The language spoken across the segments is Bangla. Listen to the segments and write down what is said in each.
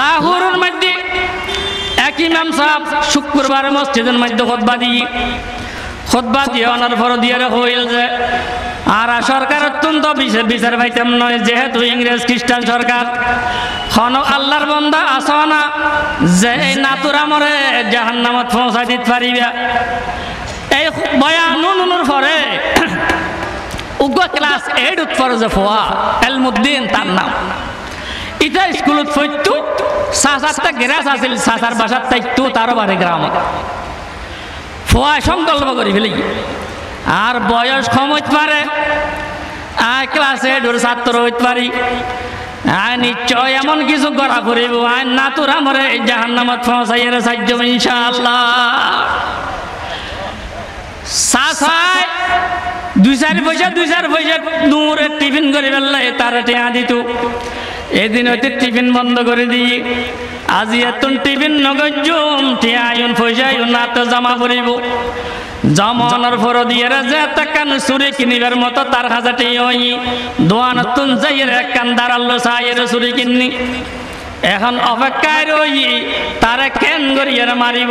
লাহোরের মধ্যে এক ইমাম সাহেব শুক্রবার মসজিদের মধ্যে খোদবা দিয়ে খোদবা দিয়ে অনার পর দিয়ে হইল যে, আর সরকার অত্যন্ত বিচার পাইতাম নয়, যেহেতু ইংরেজ খ্রিস্টান সরকার। খন আল্লাহর বন্দা, আস না, যে এই নাতুরা মরে জাহান নামত পৌঁছাই দিতে পারিবা। এই বয়ান নুনুর পরে উগ্র ক্লাস এইট উৎপর যে ফোয়া, এলমুদ্দিন তার নাম। ইটা স্কুলত ফৈতু সাসারটা গ্রাস আছিল সাসার বাসার তাইতু তারও বাড়ি গ্রামত ফোয়া সংকল্প করি ফেলি। আর বয়স কম হইতে পারে আয় ক্লাস এইটর ছাত্র হইতে পারি আয় নিশ্চয় এমন কিছু করা করিব আয় না তোর আমরে জাহান নামত পৌঁছাইয়ের সাহায্য ইনশাআল্লাহ। সাসায় দুই চার পয়সা দুই চার পয়সা দূরে টিফিন করে ফেললে তার টেয়া দিত। এদিন হইতে টিফিন বন্ধ করে দিই। আজি এত টিফিন নগজুম পয়সা আইন না তো জমা করিব জমানোর পর দিয়ে যে তাকান সুরে কিনিবার মতো তার হাজারটি ওই দোয়ান তুন যাইয়ের এক কান দাঁড়াল সাইয়ের সুরে কিনি এখন অপেক্ষায় রই, তারা কেন করিয়ার মারিব?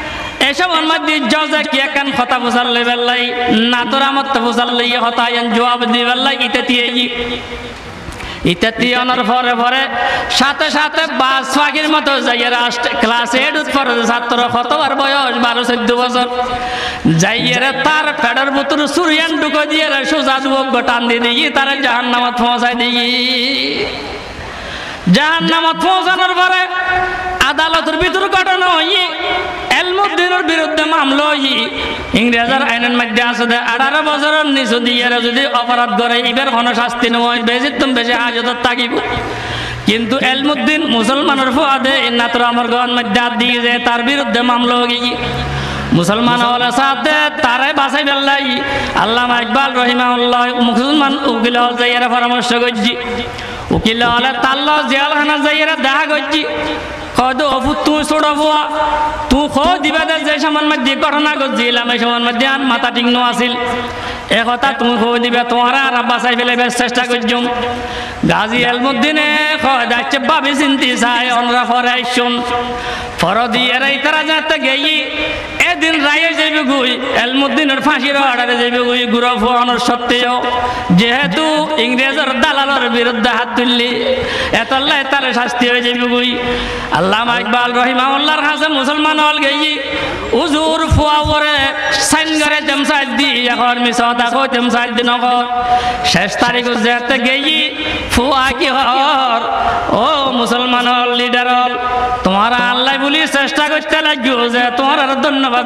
এসব মধ্যে জজে কি একান কথা বুঝার লেবেল লাই নাতুর আমার তো বুঝার লইয়ে হতা জবাব দিবেল লাই, ইতে দিয়ে ইত্যাদি অনার পরে পরে সাথে সাথে বাস ফাঁকির মতো যাইয়ের ক্লাস এইট পরে ছাত্র, কতবার বয়স? বারো, চোদ্দ বছর। যাইয়ের তার ফেডার বুতুর সুরিয়ান ঢুকো দিয়ে সোজা যুবক গোটান দিয়ে দিই তারা জাহান নামত পৌঁছাই দিই জাহান নামত পৌঁছানোর পরে আদালতের ভিতর ঘটনা হই এলমুদ্দিনের বিরুদ্ধে মামলা হই ইংরেজের আইনের মধ্যে আছে যে আঠারো বছরের নিচু দিয়ে যদি অপরাধ করে, এবার কোনো শাস্তি নয় বেশি তুমি বেশি হাজতত থাকিব। কিন্তু এলমুদ্দিন মুসলমানের ফুয়াদে নাতর আমার গহন মধ্যে দিয়ে যে তার বিরুদ্ধে মামলা হয়ে মুসলমান হলে সাথে তারে বাঁচাই ফেললাই। আল্লামা ইকবাল রহিমাউল্লাহ মুসলমান উকিল হল যাইয়ারা পরামর্শ করছি। উকিল হলে তাল্ল জেলখানা যাইয়ারা দেখা করছি। কদ অপু, তুই ছোড়বুয়া তুই খো দিবা দে, যে সমান মধ্যে ঘটনা করছিলাম এই সমান মধ্যে আর মাথা ঠিক আছিল। এ কথা তুমি খো দিবে, তোমার আর বাঁচাই ফেলে বেশ চেষ্টা করছুম। গাজী এলমুদ্দিনে যাচ্ছে ভাবি চিন্তি চাই, অনরা ফরে আইসুন ফর দিয়ে তারা যাতে গেই এদিন রায়ে যাইবে গুই, এলমুদ্দিনের ফাঁসির অর্ডারে যাইবে গুই গুড় ফোয়ানোর সত্ত্বেও যেহেতু ইংরেজের দালালের বিরুদ্ধে হাত তুললি এতল্লাই তার শাস্তি হয়ে যাইবে গুই। আল্লাহ ইকবাল রহিমাউল্লাহর কাছে মুসলমান হল গেই। উজুর ফুয়া পরে সাইন করে দি এখন মিশত আকৌ তেমসাইড দিন শেষ তারিখ যেতে গেই, ফুয়া কি হর? ও মুসলমান হল লিডার হল। তোমার আল্লাহ বলি চেষ্টা করতে লাগবে যে তোমার ধন্যবাদ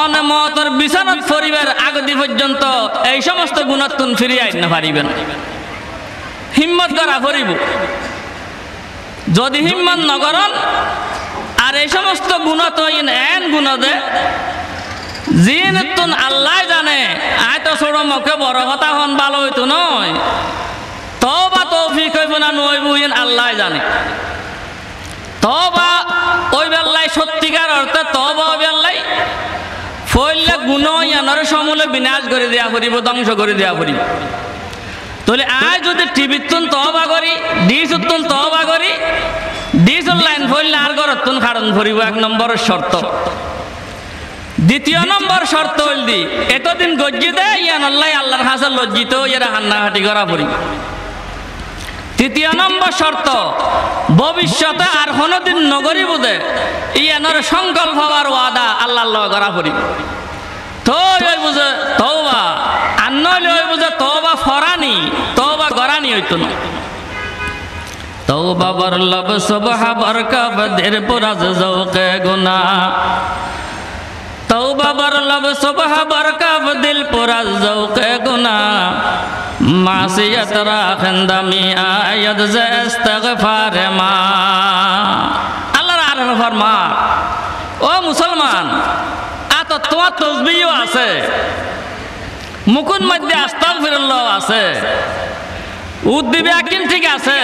অনমতর বিছানত ফরিবার আগদি পর্যন্ত, এই সমস্ত গুণাত্তুন ফিরিয়ে আইন পারিবেন। হিম্মত করা ফরিব যদি হিম্মত নগরণ আর এই সমস্ত গুণত এন গুণ দে জিন তুন আল্লাহ জানে, আয় তো ছোট মুখে বড় কথা হন, ভালো হইতো নয়। তো বা তৌফিক হইব না নইব আল্লাহ জানে। তবা ওই বেল্লাই সত্যিকার অর্থে তবা ওই বেল্লাই ফইলে গুণ ইয়ানোর সমূলে বিনাশ করে দেয়া ফুরিব, ধ্বংস করে দেয়া ফুরিব। তাহলে আজ যদি টিভির তুন তবা করি, ডিস উত্তন তবা করি, ডিস লাইন ফইলে আর গরতুন কারণ ফুরিব এক নম্বরের শর্ত। দ্বিতীয় নম্বর শর্ত হইল দি, এতদিন গজ্জি দেয় ইয়ান আল্লাহ, আল্লাহর হাসে লজ্জিত এরা হান্নাহাটি করা ফুরিব। তৃতীয় নম্বর শর্ত, ভবিষ্যতে আর কোনোদিন নগরী বোধে ইয়ানোর সংকল্প আর ওয়াদা আল্লাহ করা পড়ি তো বুঝে তওবা, আর বুঝে তওবা ফরানি, তওবা গরানি হইত না। তওবা বরলব, সুবহা বরকা বদের পুরাজ জওকে গুনা তওবা বার লব সুবহ বরকাব দিল পুরা জৌকে গুনা মাসিয়ত রাখেন্দামি আয়ত জে ইস্তেগফার মা। আল্লাহর আরফে ফরমা। ও মুসলমান আ তো তোমার তসবিও আছে। মুকুন মধ্যে আস্তাগফিরুল্লাহ আছে। উদ্দিবে আকিন ঠিক আছে,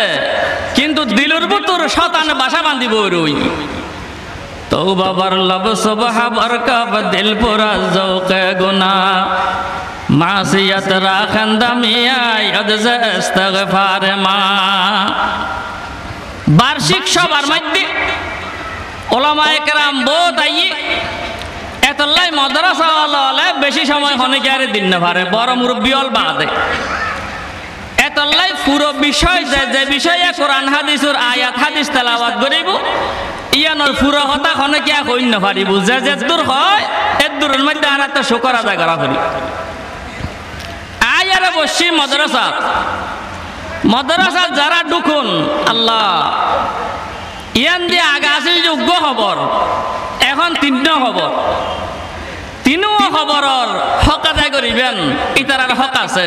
কিন্তু দিলুর বুতুর শতান বাসা বান্ধিব রই তো বাবার লব সুবহা দিল পুরা জৌকে গুনা। মাসিয়ত রাখেন দামিয়া ইয়দ যে ইস্তিগফার মা। বার্ষিক সবার মধ্যে ওলামা একরাম বোধ আইয়ে এতলাই মাদ্রাসা বেশি সময় হনে কি আর দিন না পারে বড় মুরব্বী অল বাদে। এতলাই পুরো বিষয় যে যে বিষয়ে কোরআন হাদিসুর আয়াত, হাদিস তেলাওয়াত করিব ইয়ানোর পুরো হতা হনে কিয়া কইন না পারিব। যে যে দূর হয় এর দূরের মধ্যে আর একটা শুকর আদায় করা করি আয়ারে বসছি মাদ্রাসা। মাদ্রাসা যারা ঢুকুন, আল্লাহ, ইয়ান দিয়ে আগা আছিল যোগ্য খবর, এখন তিনটা খবর। তিনিও খবৰৰ হক আদায় করিবেন, ইতারার হক আছে।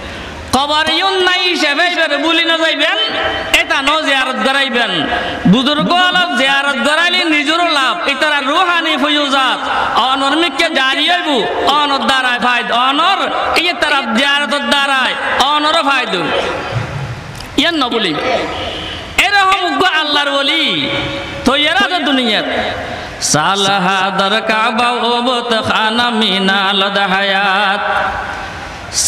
কবার নাই হিসেবে এবারে বলি না যাইবেন, এটা ন জিয়ারত করাইবেন বুজুর্গ অলপ জিয়ারত করাইলে নিজেরও লাভ, ইতারা রুহানি ফয়ুজাত অনর মিককে জারি হইব, অনর দ্বারায় ফায়দ, অনর ইয়ে তারা জিয়ারতর দ্বারায় অনর ফায়দ। ইয়ান ন বলি? এরকম আল্লাহর বলি, তো এরা তো দুনিয়াত সালহা দর কাবা ওবত খানা মিনা লদ হায়াত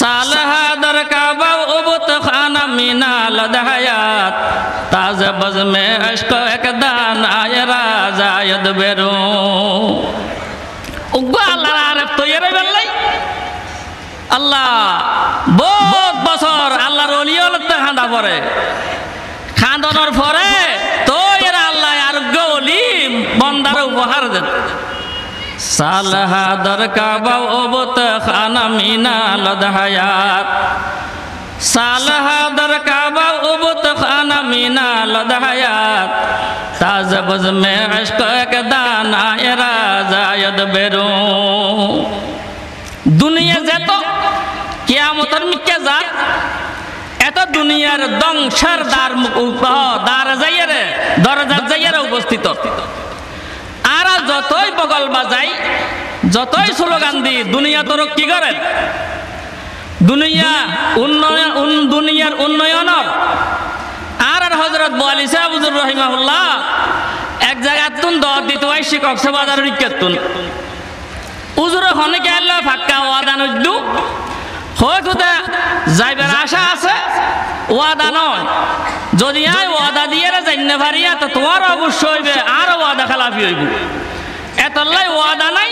সালহাদার কাবা ওবত খানা মিনাল দাহায়াত তাজ বজ মে আশক একদান আয় রাজায়দ বেরু। উগ্র আল্লাহ আরেফ তো এর বেল্লাই। আল্লাহ, বহুত বছর আল্লাহর অলিয়ল খাঁদা পরে। খাঁদানোর পরে তো এরা আল্লাহ আরোগ্য অলি বন্দার উপহার দেন। সালহাদর কাবা ওবত খানা মিনা লদহায়াত সালহাদর কাবা ওবত খানা মিনা লদহায়াত তাজ বজ মে আশক এক দানা এরা জায়দ বেরু। দুনিয়া যেত কিয়ামতের মিকে যা এত দুনিয়ার দংশার দ্বার দ্বার যাইয়ারে দরজা যাইয়ারে উপস্থিত। আর যতই বগল বাজাই যতই স্লোগান দি দুনিয়া তোর কি করে? দুনিয়া উন্নয়ন দুনিয়ার উন্নয়নের। আর আর হজরত বোয়ালি সাহাবুজুর রহিমাহুল্লাহ, এক জায়গায় তুন দর দিত আইসি কক্সবাজার রিকেতুন উজুর হনকে আল্লাহ ফাক্কা ওয়াদান যাইবার আশা আছে? ওয়াদা নয়। যদি আয় ওয়াদা দিয়ে জানতে পারিয়া তো তোমার অবশ্য হইবে আর ওয়াদা খেলাফি হইব। এতলাই ওয়াদা নাই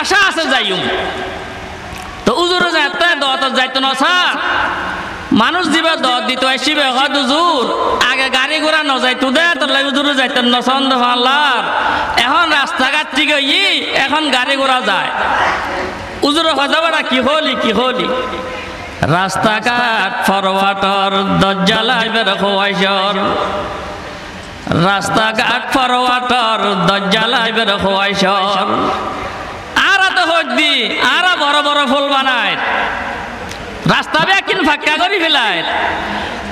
আশা আছে যাইম তো উজুরে যাতে দত যাইতো না স্যার। মানুষ দিবে দত দিত আসিবে হদ উজুর। আগে গাড়ি ঘোড়া ন যাইতো দে উজুরে যাইতেন না এখন রাস্তাঘাট ঠিক এখন গাড়ি ঘোড়া যায়। উজুর হজাবাটা কি হলি কি হলি? রাস্তাঘাট ফরওয়াটর দজ্জালাইবের খোয়াইশর। রাস্তাঘাট ফরওয়াটর দজ্জালাইবের খোয়াইশর। আর তো হদ্দি আর বড় বড় ফুল বানায়। রাস্তা ব্যাকিন ফাঁকা করি ফেলায়।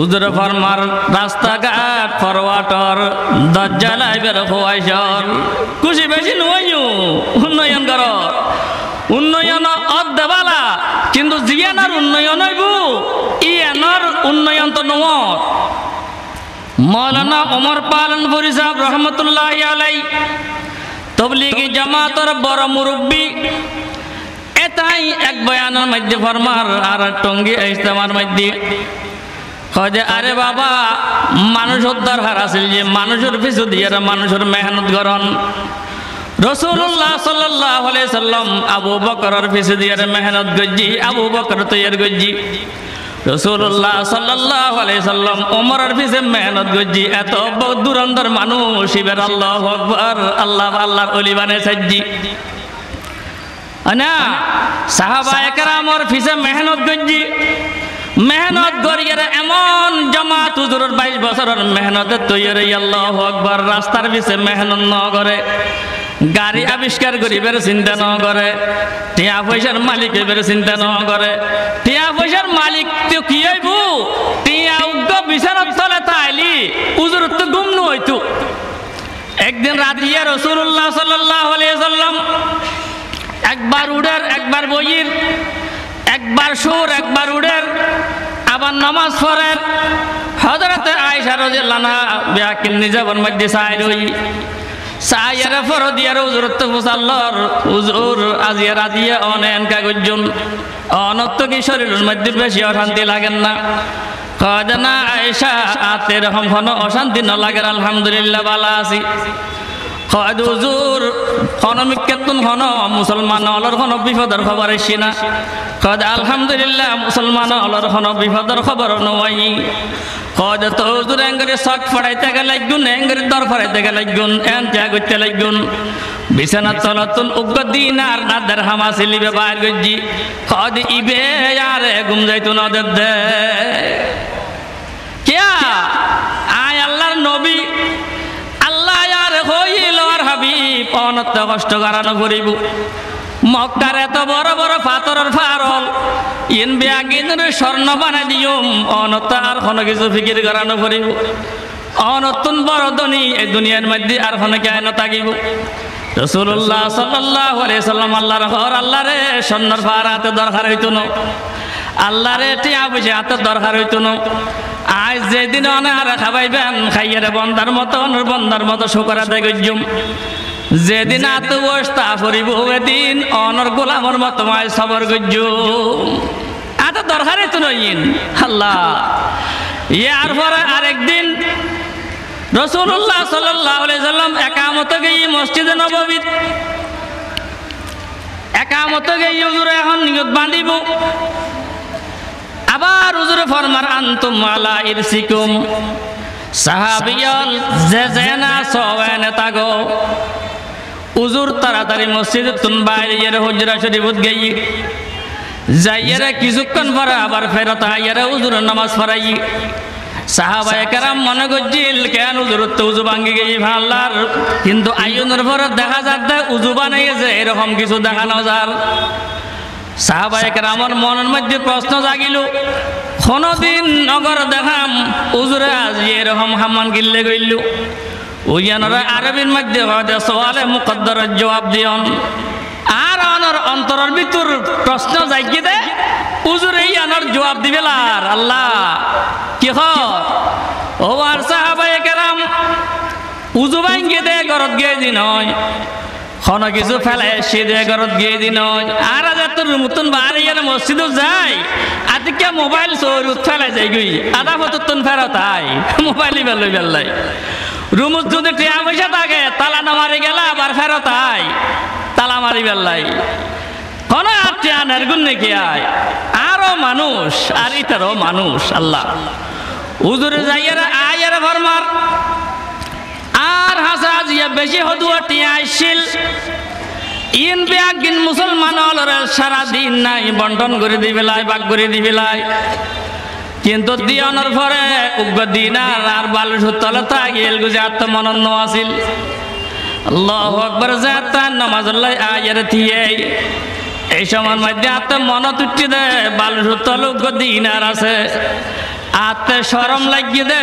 উজরে ফরমার রাস্তাঘাট ফরওয়াটর দজ্জালাই বের হওয়াইছর খুশি বেশি নইও উন্নয়ন কর। উন্নয়ন অদ দেবালা কিন্তু জিয়ানার উন্নয়ন হইব, ইয়ানোর উন্নয়ন তো নমর। মৌলানা পালন সাহেব রহমতুল্লাহ আলাই তবলিগি জামাতর বড় মুরব্বী। এটাই এক বয়ানের মধ্যে ফরমার আর টঙ্গি ইস্তেমার মধ্যে। যে আরে বাবা, মানুষ উদ্ধার হার আছিল যে মানুষের পিছু দিয়ে মানুষের মেহনত করন রসুল্লাহ সাল্লাহ সাল্লাম আবু বকরের পিছু দিয়ে মেহনত গজ্জি, আবু বকর তৈয়ার গজ্জি। পিছে মেহনত গজ্জি, এত আল্লাহ না মেহনত গজ্জি। মেহনত করিয়ে এমন জমাত হুজুরের বাইশ বছরের মেহনতে তৈরি আল্লাহ আকবর, রাস্তার পিছে মেহনত ন করে, গাড়ি আবিষ্কার করিবার চিন্তা ন করে, টিয়া পয়সার মালিক এবার চিন্তা ন করে, টিয়া পয়সার মালিক তো কি হইব? টিয়া উগ্র বিচারত তলে তাইলি উজুর তো গুম হইতো। একদিন রাতিয়ে রসুল্লাহ সাল্লাহ সাল্লাম একবার উডের একবার বইয়ের একবার সুর, একবার উডের আবার নামাজ পড়েন। হজরতে আয়সা রাদিয়াল্লাহু বিয়াকিল নিজাবর মধ্যে সাই রই কি মধ্যে অশান্তি না। অশান্তি আলহামদুলিল্লাহ ভালো আছি। হয় হুজুর হনমিকেতন হন মুসলমান অলর হন বিপদের খবর এসি না। কদ আলহামদুলিল্লাহ, মুসলমান অলর হন বিপদের খবর নয়। কদ তো হুজুর এঙ্গরে শখ ফড়াইতে গেলে লাগুন এঙ্গরে দর ফড়াইতে গেলে লাগুন এন ত্যাগ করতে লাগুন বিছানা তলাতুন উগ্র দিন আর নাদের হামাসিলি ব্যবহার গজ্জি। কদ ইবে আরে গুম যাইতো নদের দে। কেয়া? আয় আল্লাহর নবী। অনত্য কষ্ট করানো করিব। মক্কার এত বড় বড় পাথরের ফারল। ইন ব্যাগিন স্বর্ণ বানাই দিয়ম। অনত আর কোনো কিছু ফিকির করানো করিব। অনতুন বড় ধনী এই দুনিয়ার মধ্যে আর কোনো কেন থাকিব। রসুল্লাহ সাল্লাহ সাল্লাম আল্লাহর ঘর আল্লাহ রে স্বর্ণর ফার হাতে দরকার হইতো না। আল্লাহ রে টিয়া পয়সা হাতে দরকার হইতো না। আজ যেদিন অনার খাবাইবেন, খাইয়ারে বন্দার মতো অনর বন্দার মতো শুকরা দেয় গজ্জুম যেদিন আত বস্তা করিব এদিন অনর গোলামর মতো মায় সবর গজ্জুম এত দরকারই তো নইন আল্লাহ। ইয়ার পরে আরেকদিন রসুল্লাহ সাল্লাহ সাল্লাম একামত গিয়ে মসজিদে নববীর একামত গিয়ে হুজুরে এখন নিয়ত বান্ধিব। আবার হুজুরে ফরমার, আন্তুম আলা ইরসিকুম। সাহাবিয়াল, যে জেনা সওয়ানে তাগো। উজুর তাড়াতাড়ি মসজিদ তুন বাইরে হুজরা শরীফত গই যাইয়েরা কিছুক্ষণ পরে আবার ফেরত আইয়ারে উজুর নামাজ পড়াই। সাহাবায়ে মনে করছিল উজু কিন্তু দেখা উজু কিছু প্রশ্ন জাগিল, কোনদিন নগর দেখাম উজুরে আজ এরকম হামান গিল্লে গইল? উইয়ানরা আরবির মধ্যে হয়তো সওয়ালে মুকদ্দরের জবাব দিয়ন। আর অনর অন্তরের ভিতর প্রশ্ন জাগি দে উজুরে ইয়ানোর জবাব দিবে লার আল্লাহ, কি ও আর সাহাবায়ক রাম উজু ভাঙ্গি দে গরত গিয়ে দিন হয় কোনো কিছু ফেলে, সে দিয়ে ঘরত গিয়ে দিন আর আজ তোর নতুন বাড়ি গেলে মসজিদও যাই, আজকে মোবাইল চোর ফেলে যাই গই আধা ফতুন ফেরত আই মোবাইলই বেলই বেললাই। রুমত যদি টিয়া পয়সা থাকে, তালা না মারি গেলে আবার ফেরত আই তালা মারি বেললাই কোনো আর টিয়া নেরগুন নাকি আয়? আরও মানুষ, আর ইতারও মানুষ, আল্লাহ। উজুরে যাইয়ারা আয়ারা ফরমার। আর হাসা জিয়া বেশি হদুয়া টিয়া আইছিল ইন বেয়াগিন মুসলমান হলরে সারা দিন নাই, বন্টন করে দিবেলাই বাগ করে দিবেলাই কিন্তু দিয়নের পরে উগ্র দিন আর বালু সুতল থাকিল গুজাত মনন্ন আছিল আল্লাহ আকবর জাতা নামাজ আয়ের থিয়ে এই সময়ের মধ্যে আত্ম মন তুটি দে বালু সুতল উগ্র দিনার আছে। আতে সরম লাগিয়ে দে,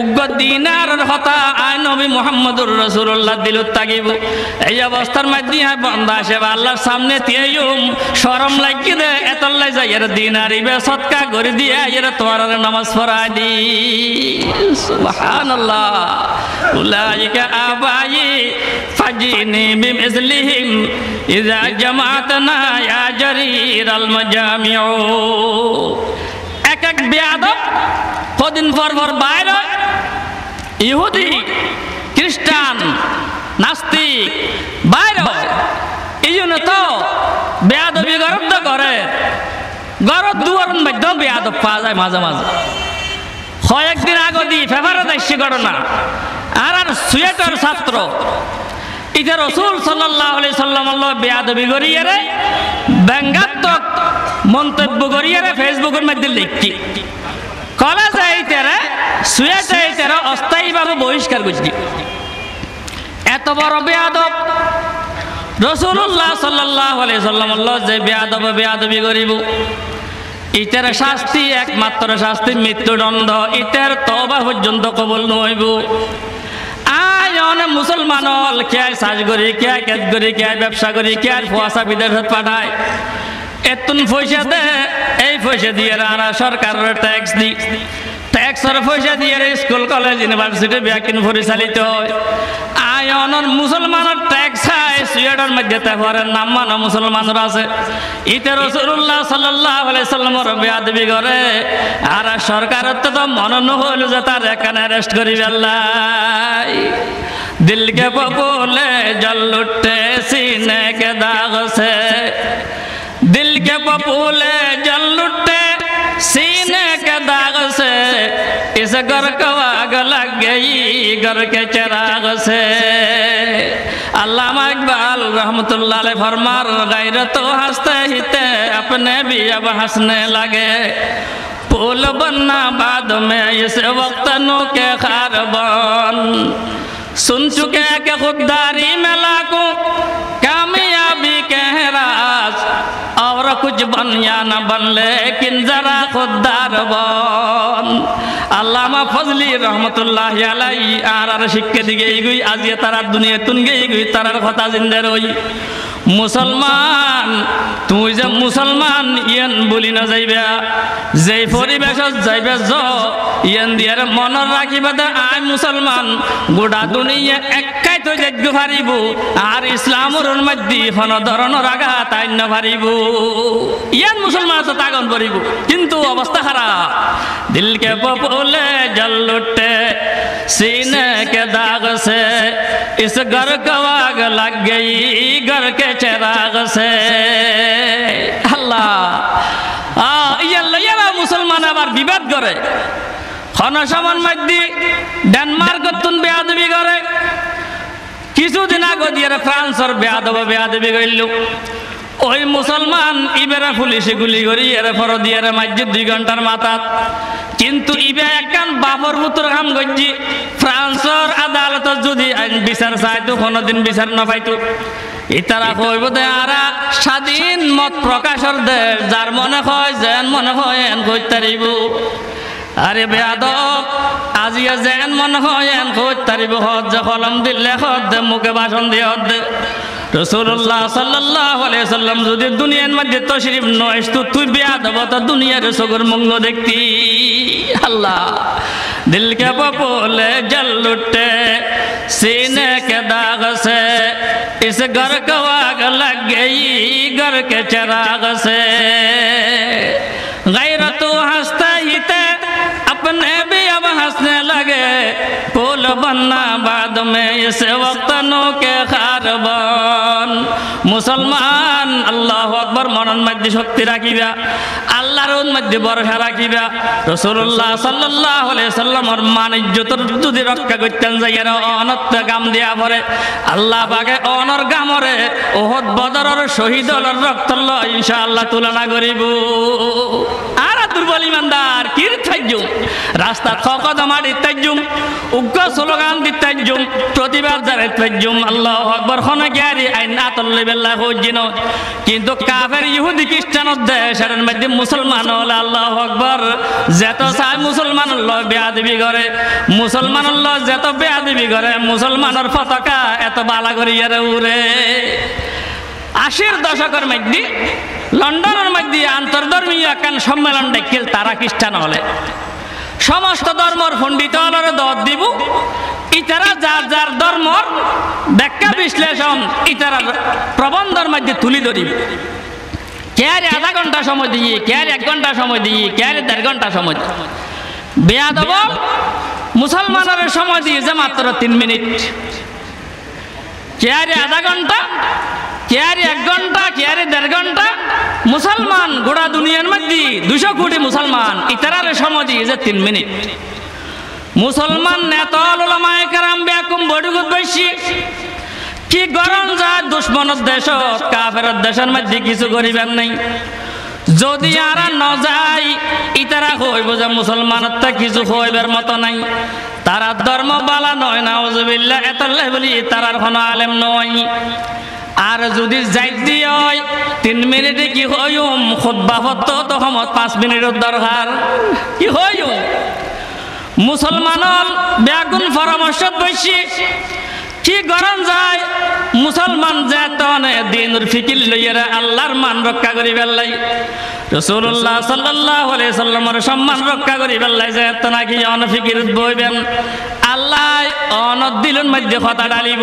উগ্র দিনার হতা, আয় নবী মোহাম্মদুর রসুল্লাহ দিল তাগিব। এই অবস্থার মধ্যে আয় বন্ধ বা আল্লাহর সামনে তিয়েম সরম লাগিয়ে দে, এতল্লাই যাই এর দিনার ইবে সৎকা করে দিয়ে, এর তোমার নামাজ পড়াই দি। সুবহানাল্লাহ। উলাইকা আবাই ফাজিনি বিমিসলিহিম ইযা জামাতনা ইয়া জারির আল মাজামিউ। এক বেয়াদব, কদিন পর পর বাইর। ইহুদি, খ্রিস্টান, নাস্তিক বাইর। এই জন্য তো বেয়াদবি গরম তো করে গরম দুয়ারন মধ্যে বেয়াদব পাওয়া যায় মাঝে মাঝে কয়েকদিন আগে দি ফেভারে দেখছি ঘটনা আর আর সুয়েটার ছাত্র ইতে রসুল সাল্লাহ সাল্লাম বেয়াদবি করিয়ে রে, ব্যঙ্গাত্মক মন্তব্য করিয়ে রে ফেসবুকের মধ্যে লিখছি কলেজ এইতেরে সুয়েটার এইতেরে অস্থায়ীভাবে বহিষ্কার করছি এত বড় বেয়াদব। রসুল্লাহ সাল্লাহ সাল্লাম যে বেয়াদব, বেয়াদবি করিব, ইটার শাস্তি একমাত্র শাস্তি, মৃত্যুদণ্ড, ইটার তবা পর্যন্ত কবল নইব। অনেক মুসলমান হল কে সাজ করি, কে কেত করি, কে ব্যবসা করি, কে ফুয়াশা বিদেশত পাঠায়। এতুন পয়সা দে এই পয়সা দিয়ে আর সরকারের ট্যাক্স দি। ট্যাক্সের পয়সা দিয়ে স্কুল, কলেজ ইউনিভার্সিটি ব্যাকিং পরিচালিত হয়। আয়নের মুসলমানের ট্যাক্স খায় সুয়েটার মধ্যে তেহরের নাম মানো মুসলমানরা আছে। ইতে রসুল্লাহ সাল্লাহ সাল্লামর বেয়াদবি করে। আর সরকারের তো মনে নহল যে তার এখানে অ্যারেস্ট করি বেল্লাই दिल के बबूले जल उठे सीने के दाग से। दिल के बबूले जल उठे सीने के दाग से। इस घर को आग लग गई घर के चिराग से। अल्लामा इकबाल रहमतुल्लाह अलैह फरमार, गैरत हँसते हिते अपने भी अब हंसने लगे। पुल बनना बाद में इस वक्त नो के खारबान सुन चुके कि खुददारी में लाखों कामयाबी के हैं राज और कुछ बन या न बन लेकिन जरा खुददार बन আল্লামা ফজলি রহমতুল্লাহ আলাই আর আর শিক্ষা দিকে এগুই আজিয়ে তারা দুনিয়া তুনগে এগুই তারার কথা জিন্দে রই মুসলমান তুই যে মুসলমান ইয়ান বলি না যাইবা যেই পরিবেশত যাইবে য ইয়ান দিয়ার মনত রাখিবা দে আই মুসলমান গোটা দুনিয়া একাই তো যজ্ঞ পারিব আর ইসলামর মধ্যে হন ধরনের আঘাত আইন পারিব ইয়ান মুসলমান তো তাগন পারিব কিন্তু অবস্থা খারাপ দিল কে বলে জল উঠে सीने के दाग से इस घर को आग लग गई घर के চেরা গেছে আল্লাহ। মুসলমান আবার বিবাদ করে। খনসমান মাধ্যি ডেনমার্ক বেয়াদবি করে। কিছুদিন আগে দিয়ে ফ্রান্সর বেয়াদব বেয়াদবি করল ওই মুসলমান ইবেরা পুলিশে গুলি করি, এর ফর দিয়ে মাজ্জিদ দুই ঘণ্টার মাথাত। কিন্তু ইবে একখান বাপর পুত্র কাম করছি ফ্রান্সর আদালত যদি বিচার চাইতো, কোনোদিন বিচার না পাইতো। ইতারা কইব দে স্বাধীন মত প্রকাশর দেশ, যার মনে হয় যেন মনে হয় এন কইতারিব। আরে বেয়াদব, আজিয়া যেন মনে হয় এন কইতারিব হদ যে কলম দিলে হদ দে মুখে ভাষণ দিয়ে হদ দে রসুল্লাহ সাল্লাহ সাল্লাম যদি দুনিয়ার মধ্যে তশরিফ নয়, তো তুই বেয়াদব, তো দুনিয়ার সগর মঙ্গ দেখতি। আল্লাহ, দিলকে বলে জল লুটে সিনে কে দাগ সে इस घर को आग लग गई घर के चिराग से। गैरत हंसता ही ते अपने भी अब हंसने लगे। पुल बनना बाद में इस वक्त के खारबान। মুসলমান, আল্লাহ আকবর মনন মধ্যে শক্তি রাখিবা, আল্লাহর মধ্যে ভরসা রাখিবা। রসুল্লাহ সাল্লাহ সাল্লামর মান ইজ্জতর যদি রক্ষা করতেন যাই অনত্য গাম দিয়া পরে, আল্লাহ পাকে অনর গামরে ওহদ বদরের শহীদ রক্ত ইনশাআল্লাহ তুলনা করিব। আর দুর্বল ইমানদার কির থাইজুম রাস্তা খকদ মারি তাইজুম উগ্র স্লোগান দি তাইজুম প্রতিবাদ জারে তাইজুম আল্লাহ আকবর খনে গ্যারি আইন আতল্লে বেল্লা কিন্তু কাফের ইহুদি খ্রিস্টান দেশের মধ্যে মুসলমান হলে আল্লাহ আকবর। যেত চাই মুসলমান বেয়াদিবি করে। মুসলমান যেত বেয়াদিবি করে, মুসলমানের পতাকা এত বালা করিয়ারে উড়ে। আশির দশকের মধ্যে লন্ডনের মধ্যে আন্তর্ধর্মীয় একখান সম্মেলন ডেকিল তারা খ্রিস্টান হলে। সমস্ত ধর্মর পণ্ডিত হলরে দর দিব। ইতারা যার যার ধর্মর ব্যাখ্যা বিশ্লেষণ ইতারা প্রবন্ধের মধ্যে তুলি ধরিব কেয়ারে আধা ঘণ্টা সময় দিয়ে, কেয়ারে এক ঘণ্টা সময় দিয়ে, কেয়ারে দেড় ঘণ্টা সময় দিয়ে। বেয়া দেব মুসলমানের সময় দিয়েছে মাত্র তিন মিনিট। কেয়ারে আধা ঘণ্টা, কেয়ারে এক ঘণ্টা, কেয়ারে দেড় ঘণ্টা। মুসলমান গোড়া দুনিয়ার মধ্যে দুশো কোটি মুসলমান, ইতারারে সময় দিয়েছে তিন মিনিট। মুসলমান নেতল ওলামায়ে কারাম ব্যাকুম বড়ুগুত বৈশি কি গরম যায় দুশ্মনের দেশ, কাফের দেশের মধ্যে কিছু করিবেন নাই। যদি আর ন যায়, ইতারা হইব যে মুসলমানের তা কিছু হইবার মতো নাই। তারা ধর্ম বালা নয় ওজবিল্লা এত বলি তারার কোনো আলেম নয়। আর যদি যাইতে হয়, তিন মিনিটে কি হইম খুদ্া হত তো সময় পাঁচ মিনিটের দরকার। কি হইম মুসলমানের ব্যাগুন পরামর্শ বৈশি। কি গরম যায়? মুসলমান যেতনে দিনুর ফিকির লইয়ারা আল্লাহর মান রক্ষা করি বেল্লাই রসুল্লাহ সাল্লাহ সাল্লামের সম্মান রক্ষা করি বেল্লাই যেত নাকি অনফিকির বইবেন। আল্লাহ অনত মধ্যে কথা ডালিব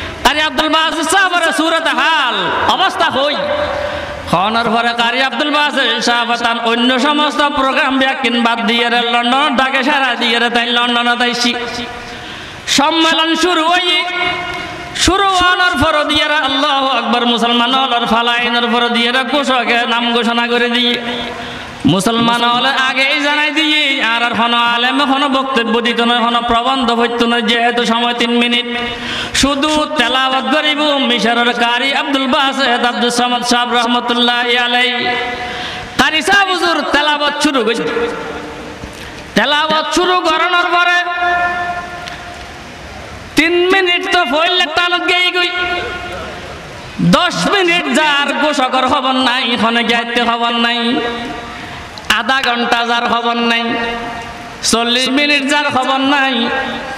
আব্দুল অন্য সমস্ত বাদ দিয়ে দিয়ে তাই সম্মেলন শুরু হই। শুরু হওয়ার পর দিয়ে আল্লাহ আকবর, মুসলমান ফালাইনের পর দিয়ে কুশকে নাম ঘোষণা করে দিয়ে মুসলমান হলে আগেই জানাই দিয়ে আর আর হন আলেম, হন বক্তব্য দিত না হন প্রবন্ধ হইত না যেহেতু সময় তিন মিনিট। শুধু তেলাওয়াত করিব, মিশরের কারি আব্দুল বাসেদ আব্দুল সামাদ সাহেব রহমতুল্লাহ আলাই কারি সাহেব হুজুর তেলাওয়াত শুরু করছে তেলাওয়াত শুরু করানোর পরে তিন মিনিট তো ফইলে টানত গেই গই। দশ মিনিট যার গোসকর খবর নাই এখানে গাইতে খবর নাই, আধা ঘণ্টা যার খবর নাই। চল্লিশ মিনিট যার খবর নাই,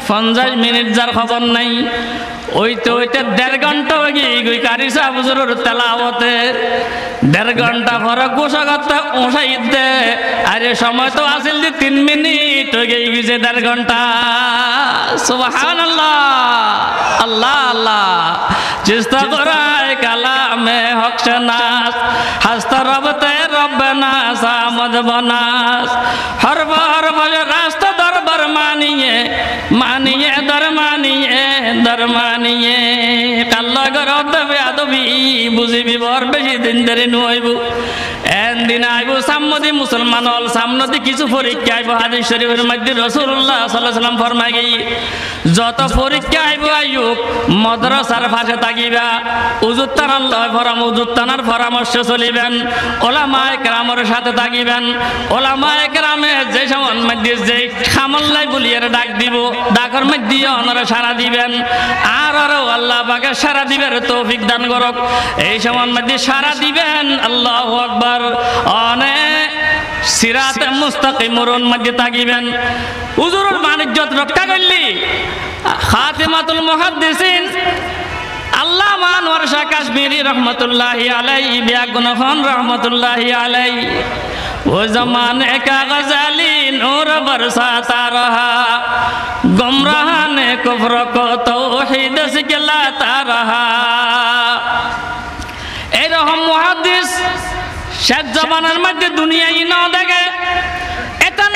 পঞ্চাশ মিনিট যার খবর নাই, ওইতে ওইতে দেড় ঘণ্টা গিয়ে কারি সাহুজুরের তেলাওতে দেড় ঘণ্টা পরে গোসাগত উঠাই দে আরে সময় তো আসিল যে তিন মিনিট গিয়ে গেছে দেড় ঘণ্টা। সুবাহান আল্লাহ আল্লাহ। আল্লাহ চেষ্টা করায় কালামে হক নাস হাস্তা রবতে রব্বে নাস, আমদ বনাস। হরব রাস্তা দরবার মানিয়ে মানিয়ে, দর মানিয়ে দর মানিয়ে। কাল্লা গর দেবে আদবি, বুঝিবি বর বেশি দিন ধরে নইব এন দিন আইব সাম্মদি মুসলমান সামনদি কিছু পরীক্ষা আইব। হাদিস রসুল্লাহ সাল্লাহ সাল্লাম ফরমাই গই যত পরীক্ষা আইব আইব মদ্রাসার ফাঁসে থাকিবা উজুত তানার লয় ভরাম উজুত তানার পরামর্শ চলিবেন, ওলামায় সাথে থাকিবেন ওলামায় কেরামে যে সময় মধ্যে যে খামল্লাই বলিয়ে ডাক দিব, ডাকর মধ্যে অনরা সারা দিবেন, আর আরও আল্লাহ পাকে সারা দিবেন তৌফিক দান করক। এই সময় মধ্যে সারা দিবেন, আল্লাহ আকবার। অনেক সিরাতে মুস্তাকিমুরুন মধ্যে থাকিবেন উজুরুল বাণিজ্য রক্ষা করলি। খাতিমাতুল মুহাদ্দিসিন। আল্লাহ মানওয়ার শাহ কাশ্মীরি রহমতুল্লাহি আলাই ব্যাগুনখন রহমতুল্লাহি আলাই ও জমানে কা গজালি নূর বরসাতা রহা গুমরাহানে কুফর কো তৌহিদ সিকলাতা শেষ জমানার মধ্যে দুনিয়াই না দেখে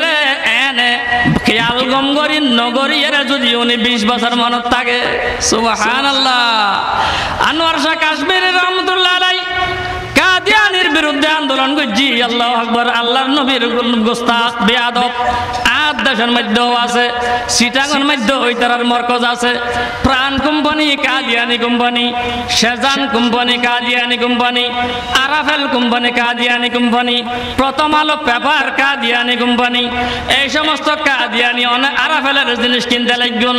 বলিয়ারে এনে খেয়াল গম করি এরা যদি উনি বিশ বছর মনত থাকে। সুবহান আল্লাহ আনোয়ার শাহ কাশ্মীর রহমতুল্লাহ আলাই কাদিয়ানির বিরুদ্ধে আন্দোলন করছি। আল্লাহ আকবর, আল্লাহর নবীর গোস্তাক বেয়াদব। আট দেশের মধ্যেও আছে সিটাঙ্গের মধ্যে ওই তারার মরকজ আছে, Pran company, Qadiani company Shezan company, Qadiani company, আরাফেল company, Qadiani company, Prothom Alo paper, Qadiani company, এই সমস্ত কাদিয়ানি অনেক আরাফেলের জিনিস কিনতে লাগবেন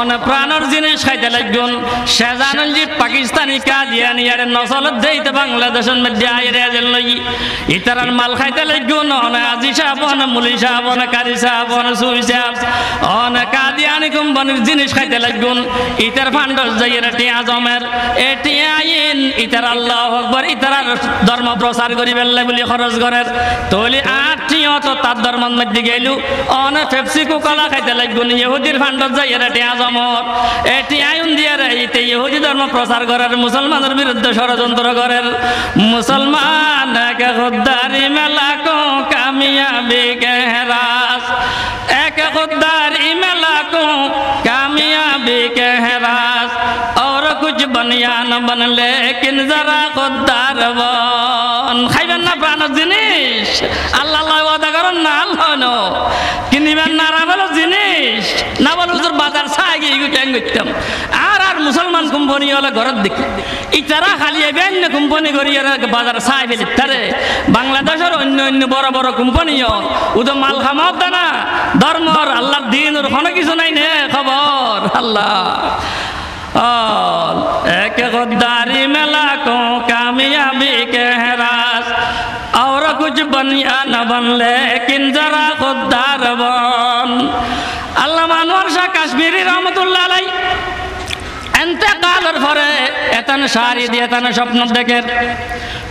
অনেক প্রাণের জিনিস খাইতে লাগবেন শেজানজিৎ পাকিস্তানি কাদিয়ানি আর নসলত দেইতে বাংলাদেশের মধ্যে আইরে আজেল লই ইতারার মাল খাইতে লাগবেন অনেক আজি সাহেব অনেক মুলি সাহেব অনেক কারি সাহেব জিনিস খাইতে লাগবেন। ইতার ফান্ডস যাইয়ের টিয়া জমের এ টিয়া ইতার আল্লাহ ইতার ধর্ম প্রচার খরচ করের তলি তার মধ্যে গেলু। কুকলা খাইতে লাগবেন। ইহুদির ফান্ডস যাইয়ের টিয়া জমর এ আইন দিয়ে ইতে ইহুদি ধর্ম প্রচার করার মুসলমানের বিরুদ্ধে ষড়যন্ত্র করার মুসলমান এক খুদ্দারি মেলা কো কামিয়াবি কে হেরাস। खुददारी में लाखों कामयाबी के है रास और कुछ बनिया न बन लेकिन जरा खुददार বন খাইবেন না প্রাণের জিনিস আল্লাহ আল্লাহ ওয়াদা করেন না আল্লাহ নো কিনিবেন না আর বলো জিনিস না বলো হুজুর বাজার ছাই গিয়ে ট্যাং করতাম আর আর মুসলমান কোম্পানি হলে ঘরের দিকে ইতারা খালি এবেন কোম্পানি করি বাজার ছাই ফেলি তারে বাংলাদেশের অন্য অন্য বড় বড় কোম্পানিও উদম মাল খামাত না ধর্মর আল্লাহর দিন ওর কোনো কিছু নাই নে খবর আল্লাহ एक खुदारी में लाखों कामयाबी के है रास और कुछ बनिया न बन लेकिन जरा खुदार बन আল্লাহ আনোয়ার শাহ কাশ্মীরি রহমতুল্লাহ আলাই এতেকালের পরে এতন সারি দিয়ে এতন স্বপ্ন দেখে।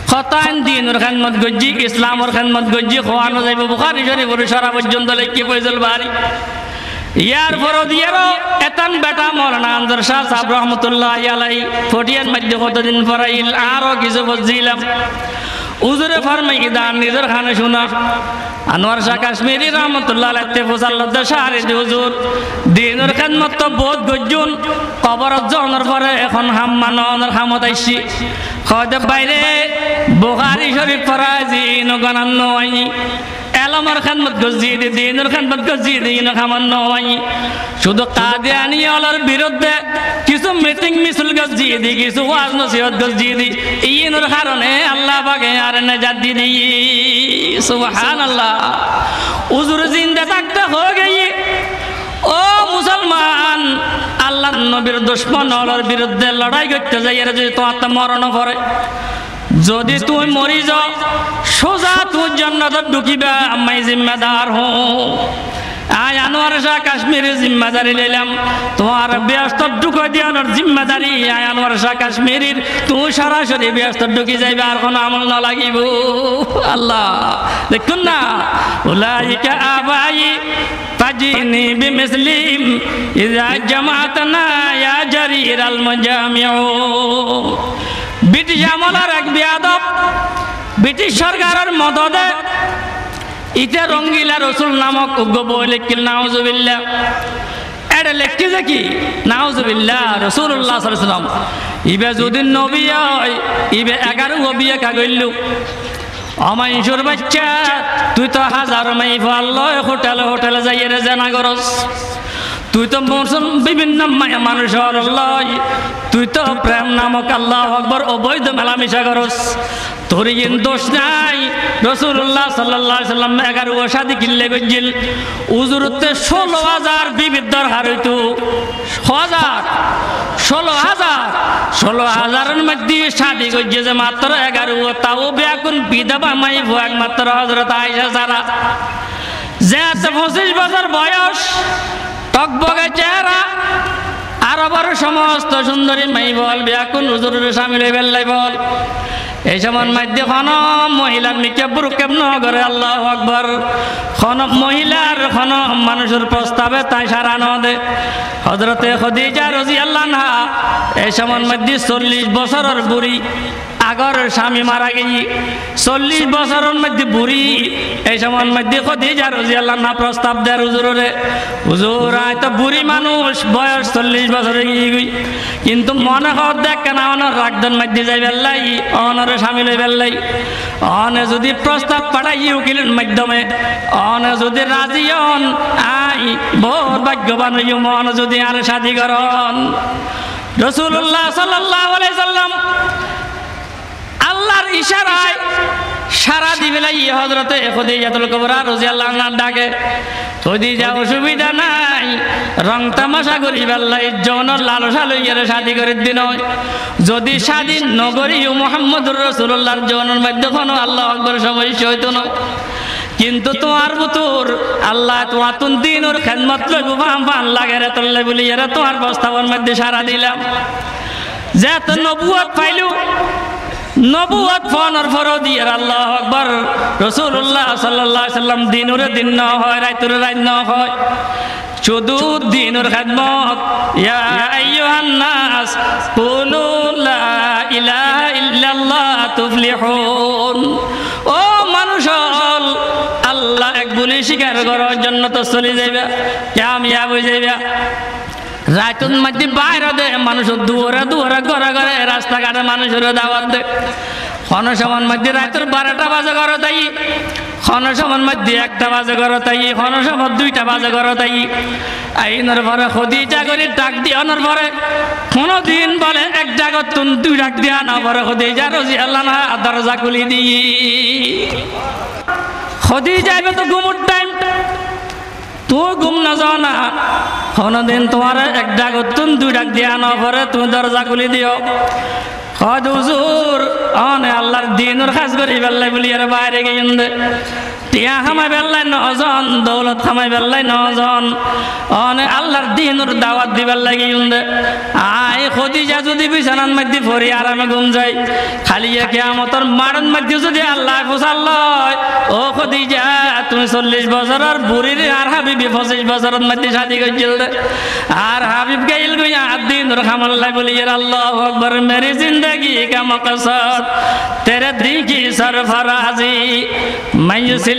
খতান দিনুর খেদমত গজ্জি, ইসলামর খেদমত গজ্জি, খোয়ানো যাইব, বুখারি শরীফর সারা পর্যন্ত লেখি ফয়জল বাড়ি ইয়ার পরও দিয়েরও এতান বেটা মৌলানা আন্দর শাহ সাহ রহমতুল্লাহ আলাই ফটিয়ার মধ্যে কতদিন পরাইল আরও কিছু বুঝছিলাম উজুরে ফরমাই দান নিজের খানে শোনা। আনোয়ার শাহ কাশ্মীরি রহমতুল্লাহ আলাইতে ফুসাল্লাহ শাহরি হুজুর। দিনের খেদমত তো বহুত গজ্জুন কবরত জনের পরে এখন হাম মাননের হামত আইসি। হয়তো বাইরে বুখারি শরীফ পড়া জিন হয়নি এলমর খেদমত গজি দি, দিনের খেদমত গজি দিন খামান নয়। শুধু কাদিয়ানি অলর বিরুদ্ধে কিছু মিটিং মিছিল গজি দি, কিছু ওয়াজ নসিহত গজি দি। ইনের কারণে আল্লাহ পাকে আর নাজাত দি দি। সুবহানাল্লাহ। উজুর জিন্দা থাকতে হয়ে গিয়ে ও মুসলমান, আল্লাহ নবীর দুশ্মন অলর বিরুদ্ধে লড়াই করতে যাই এরা যদি তোমার মরণ করে যদি তুই মরি যাও, সোজা তুই জান্নাতত ঢুকিবা আমি জিম্মেদার হও আয় আনোয়ার শাহ কাশ্মীরের জিম্মাদারি লইলাম তোমার ব্যস্ত ঢুকে দিয়ানোর জিম্মাদারি আয় আনোয়ার শাহ কাশ্মীরের তুই সরাসরি ব্যস্ত ঢুকি যাইবে আর কোনো আমল না লাগিব। আল্লাহ, দেখুন না। উলাইকা আবাই ফাজিনি বিমিসলিম ইজা জামাতনা ইয়া জারির আল মুজামিউ ব্রিটিশ আমলার এক বিয়াদব ব্রিটিশ সরকারের মদদে ইতে রঙ্গিলা রসুল নামক উগ্র বই লিখিল নাউজুবিল্লা এটা লিখতে যে কি নাউজুবিল্লা রসুল্লাহ সাল্লাম ইবে যদি নবী হয়, ইবে এগারো গবিয়ে কাগইলু অমাইশুর বাচ্চা, তুই তো হাজার মাই ফাল হোটেল হোটেল যাইয়ে রে জানা গরস। তুই তো মুসল বিভিন্ন মায়া মানুষ তুই তো প্রেম নামক আল্লাহ আকবর অবৈধ মেলামেশা করস। তোর ইন দোষ নাই। রসুল্লাহ সাল্লাহ সাল্লাম এগারো শাদি কিনলে গজিল উজুরতে ষোলো হাজার বিবিধর হার হইতো। হাজার, ষোলো হাজার, ষোলো হাজারের মধ্যে শাদি গজিয়ে যে মাত্র এগারো। তাও ব্যাকুন বিধবা মাই ভুয়াক মাত্র হজরত আইসা সারা যে আছে পঁচিশ বছর বয়স টকবগে চেহারা আর আবার সমস্ত সুন্দরী মাই বল ব্যাকুন হুজুরের হয়ে বেল্লাই বল। এই সময় মধ্যে খন মহিলার মিকে বুরুকেব নগরে আল্লাহ আকবর। খন মহিলার খন মানুষের প্রস্তাবে তাই সারা নদে। হজরতে খদিজা রজি আল্লাহ এই সময় মধ্যে চল্লিশ বছরের বুড়ি। আগর স্বামী মারা গেই। চল্লিশ বছরের মধ্যে বুড়ি, এই সময়ের মধ্যে খদিজা রজি আল্লাহ না প্রস্তাব দেয় হুজুরে হুজুর তো বুড়ি মানুষ, বয়স চল্লিশ বছরে গিয়ে কিন্তু মনে হর দেখ কেন অনর রাগদন মধ্যে যাই বেল্লাই অনরে সামিল হয়ে বেল্লাই অনে যদি প্রস্তাব পাঠাই উকিলের মাধ্যমে, অনে যদি রাজি হন, আই বড় ভাগ্যবান হইও, মন যদি আর সাথী করন রসুল্লাহ সাল্লাহ সাল্লাম আল্লাহর নাই শাদি যদি স্বাধীন নগরী মোহাম্মদুর রসুল্লাহর জনের মধ্যে কোনো আল্লাহ আকবর সমস্যা হইতো না কিন্তু তোমার বুতুর আল্লাহ তোমার তুন দিন ওর খেদমত লইব পান লাগে রে তোল্লে বলি এরা তোমার প্রস্তাবের মধ্যে সারা দিলাম। যে তো নবুয়াত পাইলু নবুয়াত ফোনের ফরো দিয়ে আল্লাহ আকবর। রসুল্লাহ সাল্লাহ সাল্লাম দিনুরে দিন ন হয়, রাইতুরে রাত ন হয়। শুধু দিনুর ইয়া আইয়ুহান নাস কুলু লা ইলাহা ইল্লাল্লাহ তুফলিহুন। আল্লাহ এক বলে স্বীকার করার জন্য তো চলে যাইবা কামিয়াব হয়ে যাইবা রাতুন মধ্যে বাইরে দে মানুষ দুয়ারে দুয়ারে, ঘরে ঘরে, রাস্তাঘাটে মানুষের দাওয়াত দে। ক্ষণ সমান মধ্যে রাতের বারোটা বাজে ঘরে তাই। ক্ষণ সমান মধ্যে একটা বাজে ঘরে তাই। ক্ষণ সমান দুইটা বাজে ঘরে তাই। আইনের পরে সদি চাকরি ডাক দিয়ানোর পরে কোনো দিন বলে এক জাগত তুন দুই ডাক দিয়া না পরে সদি যা রজি আল্লাহ না দরজা খুলি দি। সদি যাইবে তো ঘুমুর টাইম তুই ঘুম না যাও না। কোনদিন তোমার এক ডাক তুন দুই ডাক দিয়া না পরে তুমি দরজা খুলি দিও। হদ হুজুর অনে আল্লাহর দিনুর খাস করি বেল্লাই বলি আর বাইরে গিয়ে টিয়া হামাই বেল্লাই নজন, দৌলত হামাই বেল্লাই নজন। অনে আল্লাহর দিনুর দাওয়াত দিবার লাগি দে আই খদিজা যদি বিছানার মধ্যে ভরি আরামে ঘুম যায় খালি কেয়ামতর মারণ মধ্যে যদি আল্লাহ ফুসাল ও খদিজা, তুমি চল্লিশ বছরের বুড়ির আর হাবিবি পঁচিশ বছরের মধ্যে শাদি করছিল দে। আর হাবিব গাইল গুইয়া আর দিনুর খামাল্লাই বলি আল্লাহ আকবর, মেরি জিন্দগি কা মকসদ, তেরে দিকি সরফরাজি মাইসিল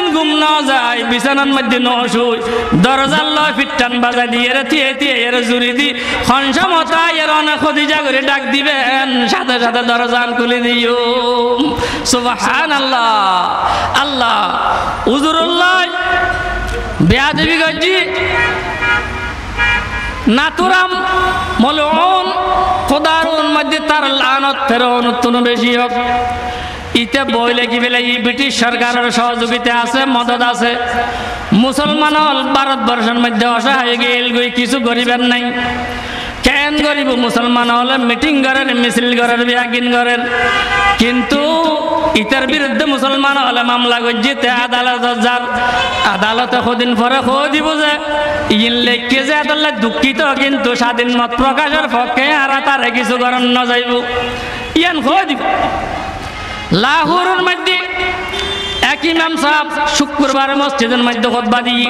যায়, বিছানার মধ্যে ন দরজার লয় ফিটটান বাজাই দিয়ে রে থিয়ে এর জুড়ি দি। এর অনেক খদিজা করে ডাক দিবেন, সাথে সাথে খুলে দিও। সুবহান আল্লাহ আল্লাহ উজুরুল্লাহ গজ্জি নাতুরাম, মলউন খোদারুন মধ্যে তার লানত ফেরন উত্তন বেশি হোক। ইতে বইলে কি বেলে এই ব্রিটিশ সরকারের সহযোগিতা আছে, মদত আছে। মুসলমান হল ভারতবর্ষের মধ্যে অসহায় গেল গই কিছু গরিবের নাই। কেন গরিব মুসলমান হলে মিটিং করেন, মিছিল করেন বিয়াকিন করেন। কিন্তু ইতার বিরুদ্ধে মুসলমান হলে মামলা গজ্জিতে আদালত যার আদালতে কদিন পরে দিব যে ইন লেখকে যে আদালত দুঃখিত, কিন্তু স্বাধীন মত প্রকাশের পক্ষে আর তারে কিছু করেন না ইয়ান দিব। লাহোরের মধ্যে এক ইমাম সাহেব শুক্রবার মসজিদের মধ্যে খোদবা দিয়ে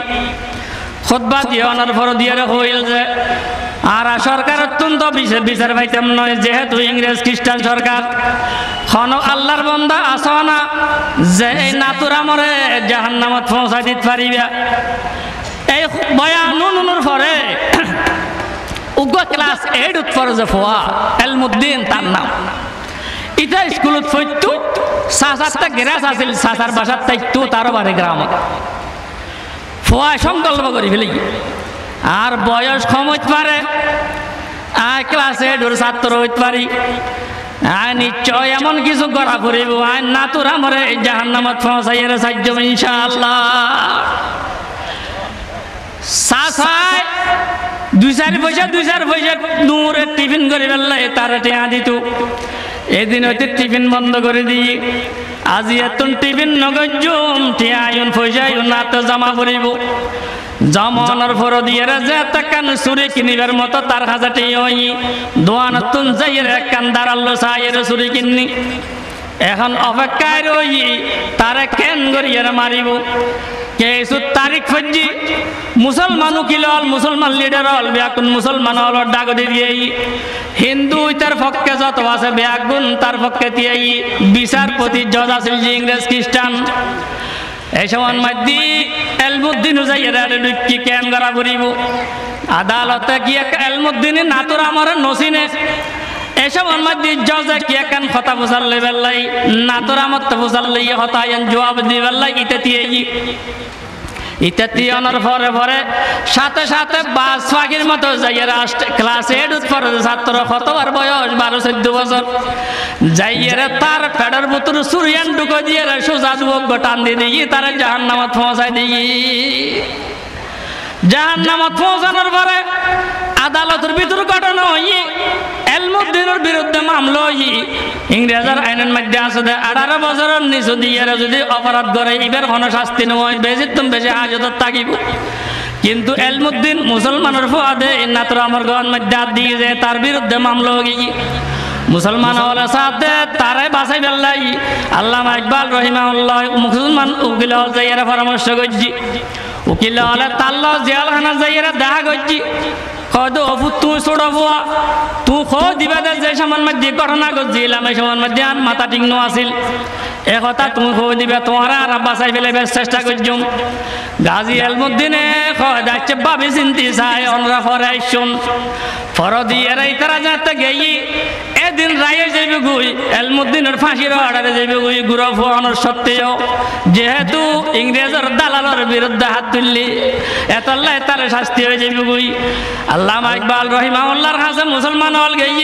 খোদবা দিয়ে অনার পর দিয়ে হইল যে, আর সরকার অত্যন্ত বিচার পাইতাম নয়, যেহেতু ইংরেজ খ্রিস্টান সরকার। খন আল্লাহর বন্ধা আসো না, যে এই নাতুরা মরে জাহান নামত পৌঁছাই দিতে পারিবা। এই বয়ান নুনুর পরে উগ্র ক্লাস এইট উৎপরে যে ফোয়া, এলমুদ্দিন তার নাম। ইটা স্কুলত ফৈতু সাসারটা গ্রাস আছিল সাসার বাসার তাইতু তারও বারে গ্রামত ফোয়া সংকল্প করি ফেলি। আর বয়স কম হইতে পারে আয় ক্লাসে ডোর ছাত্র হইতে পারি আয় নিশ্চয় এমন কিছু করা করিব আয় না তোর আমার জাহান নামত পৌঁছাইয়ের সাহায্য ইনশাআল্লাহ। সাসায় দুই চার পয়সা দুই চার পয়সা দূরে টিফিন করে ফেললে তার টেয়া দিত। এদিন হইতে টিফিন বন্ধ করে দিই। আজি এত টিফিন নগজুম টিয়া আইন পয়সা আইন না তো জমা করিব জমানোর ফর দিয়ে যে কান সুরে কিনিবার মতো তার হাজারটি ওই। দোয়ান তুন যাইয়ের এক কান দাঁড়াল সাইয়ের সুরে কিনি এখন অপেক্ষায় রই, তারে কেন গড়িয়ে মারিব? কিছু তারিখ ফজি মুসলমান উকিল হল মুসলমান লিডার হল, ব্যাকুন মুসলমান হল ডাগদি দিয়ে হিন্দু তার পক্ষে যত আছে ব্যাগুন তার পক্ষে দিয়ে বিচারপতি জজ আছিল যে ইংরেজ খ্রিস্টান। এই সময় মাধ্যি এলমুদ্দিন কি কেন করা করিব আদালতে গিয়ে এলমুদ্দিনে নাতুর আমার নসিনে। এসব মধ্যে জজে কি একান কথা বুঝার লেবেলাই নাতুর আমার তো বুঝার লইয়ে হতা জবাব দিবেলাই ইতে দিয়ে ইতে তিয়ানোর পরে পরে সাথে সাথে বাস ফাঁকির মতো যাইয়ে রাষ্ট্র ক্লাস এইট পরে ছাত্র, কতবার বয়স? বারো, চোদ্দ বছর। যাইয়ে তার ফেডার বুতুর সুরিয়ান ঢুকো দিয়ে সোজা যুবক টান দিয়ে দিই, তার জাহান নামত পৌঁছাই দিই। জাহান নামত পৌঁছানোর পরে আদালতের ভিতর ঘটনা হই এলমুদ্দিনের বিরুদ্ধে মামলা হই ইংরেজের আইনের মধ্যে আছে দে আঠারো বছরের নিচু দিয়ে যদি অপরাধ করে, এবার কোনো শাস্তি নয় বেশি তুমি বেশি হাজতত থাকিব। কিন্তু এলমুদ্দিন মুসলমানের ফুয়াদে নাতর আমার গন মধ্যে দিয়ে যে তার বিরুদ্ধে মামলা হয়ে মুসলমান হলে সাথে তারাই বাসাই বেল্লাই আল্লাহ ইকবাল রহিমাউল্লাহ মুসলমান উকিল হল যাইয়ারা পরামর্শ করছি। উকিল হলে তাল্ল জেলখানা যাইয়ারা দেখা করছি। কদ অপু তুই ছোট বুয়া তুই খ দিবা দে যে সমান মধ্যে ঘটনা করছিলাম এই সমান মধ্যে আর মাথা ঠিক নো আছিল। এ কথা তুমি খো দিবে, তোমার আর বাসাই ফেলে বেশ চেষ্টা করছুম। গাজী এলমুদ্দিনে যাচ্ছে ভাবি চিন্তি চাই অনরা ফরাই শুন ফর দিয়ে তারা যাতে গেই এদিন রায়ে যাইবে গুই, এলমুদ্দিনের ফাঁসির অর্ডারে যাইবে গুই গুরু ফুয়ানোর সত্ত্বেও যেহেতু ইংরেজের দালালের বিরুদ্ধে হাত তুললি এতল্লাই তার শাস্তি হয়ে যাইবে গুই। আল্লাহ ইকবাল রহিমাউল্লাহর কাছে মুসলমান হল গেই।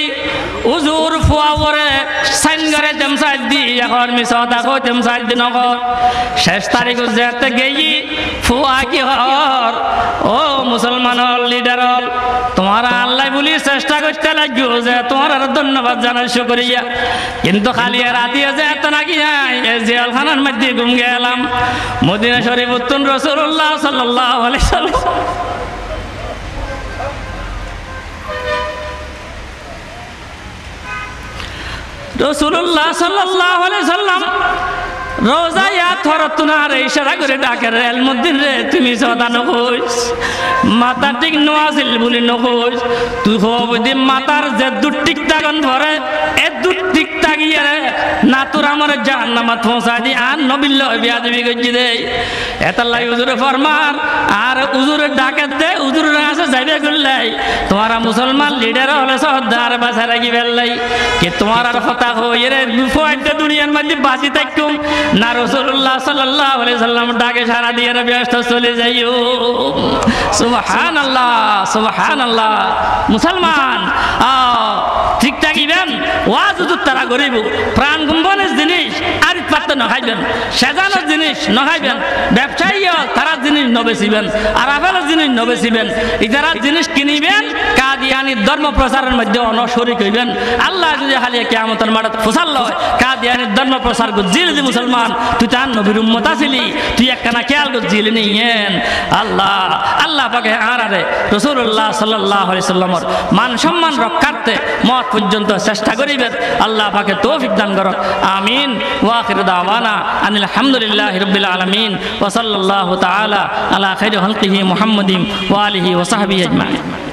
উজুর ফুয়া পরে সাইন করে দি, এখন মিশা দেখো তেমসাইদ দিন শেষ তারিখ যেতে গেই, ফুয়া কি হর? ও মুসলমান হল লিডার হল, তোমার আল্লাহ বলি চেষ্টা করতে লাগবে যে তোমার আর ধন্যবাদ জানাই শুকরিয়া। কিন্তু খালি রাতিয়ে যে এত নাকি জেলখানার মধ্যে ঘুম গেলাম মদিনা শরীফ উত্তন রসুল্লাহ সাল্লাহ রসুল্লাহ সাল্লাহ সাল্লাম রোজা ইয়া থরতুনার ইশারা করে ডাকে এলমুদ্দিন রে, তুমি সদা নকইস মাতা ঠিক নোয়াছিল বলি নকইস তুই হব দি মাতার যে দু টিক তাগন ভরে তোমার মুসলমান লিডার হলে সর্দার বাসা রাখি ফেললাই। কি তোমার বিফোয়াইতে দুনিয়ার মধ্যে বাঁচি থাকুম। না রসুল্লাহ সাল্লাহ সাল্লাম ডাকে সারা দিয়ে ব্যস্ত চলে যাইও। সুবহান আল্লাহ মুসলমান ঠিক থাকিবেন? ওয়াজ তারা গরিব প্রাণ গুম্বনের জিনিস। আর নখাইবেন সেজানোর জিনিস নখাইবেন ব্যবসায়ী তারা জিনিস আর জিনিস জিনিস কিনিবেন ধর্ম প্রচারের মধ্যে অনশরিক হইবেন। আল্লাহ যদি হালিয়া কেমতের মাঠত ফসাল কাদিয়ানির ধর্ম প্রচার করছিল যে মুসলমান, তুই তার নবীর উম্মত আছিলি, তুই একখানা খেয়াল করছিলি নিয়েন। আল্লাহ আল্লাহ পাকে আর আরে রসুল্লাহ সাল্লাহ সাল্লামর মান সম্মান রক্ষার্থে মত পর্যন্ত চেষ্টা করিবেন। আল্লাহ পাকে তৌফিক দান করক। আমিন। ওয়াখির দাওয়ানা আনিল হামদুলিল্লাহ রব্বিল আলামিন ওয়া সাল্লাল্লাহু তাআলা আলা সাহবিহি আজমাইন।